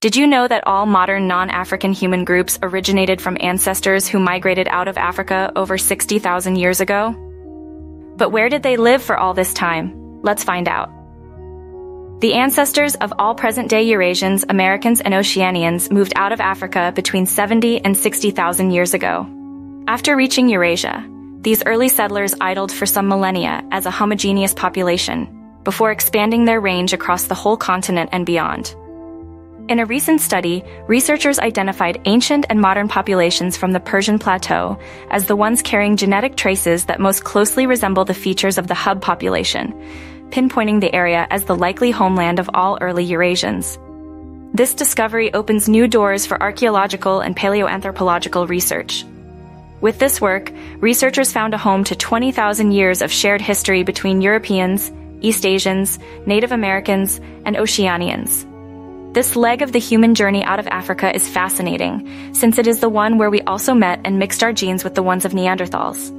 Did you know that all modern non-African human groups originated from ancestors who migrated out of Africa over 60,000 years ago? But where did they live for all this time? Let's find out. The ancestors of all present-day Eurasians, Americans, and Oceanians moved out of Africa between 70 and 60,000 years ago. After reaching Eurasia, these early settlers idled for some millennia as a homogeneous population, before expanding their range across the whole continent and beyond. In a recent study, researchers identified ancient and modern populations from the Persian Plateau as the ones carrying genetic traces that most closely resemble the features of the hub population, pinpointing the area as the likely homeland of all early Eurasians. This discovery opens new doors for archaeological and paleoanthropological research. With this work, researchers found a home to 20,000 years of shared history between Europeans, East Asians, Native Americans, and Oceanians. This leg of the human journey out of Africa is fascinating, since it is the one where we also met and mixed our genes with the ones of Neanderthals.